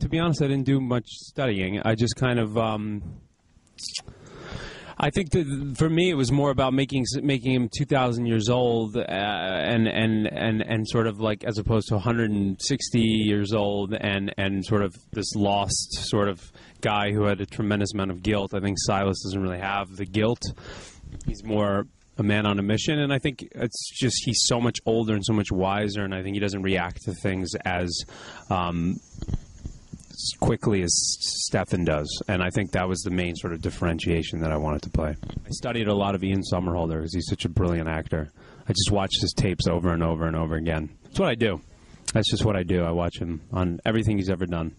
To be honest, I didn't do much studying. I just kind of. Um, I think that for me, it was more about making making him 2,000 years old, uh, and and and and sort of like as opposed to 160 years old, and and sort of this lost sort of guy who had a tremendous amount of guilt. I think Silas doesn't really have the guilt. He's more a man on a mission, and I think it's just he's so much older and so much wiser, and I think he doesn't react to things as. Um, quickly as Stefan does, and I think that was the main sort of differentiation that I wanted to play. I studied a lot of Ian Somerhalder because he's such a brilliant actor. I just watched his tapes over and over and over again. That's what I do. That's just what I do. I watch him on everything he's ever done.